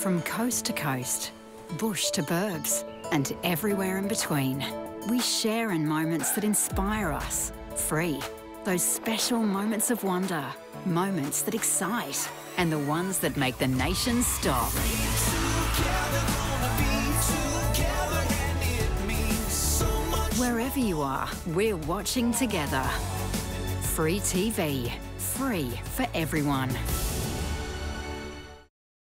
From coast to coast, bush to burbs, and everywhere in between, we share in moments that inspire us. Free. Those special moments of wonder, moments that excite, and the ones that make the nation stop. Wherever you are, we're watching together. Free TV. Free for everyone.